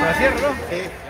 ¿Lo cierro? Sí.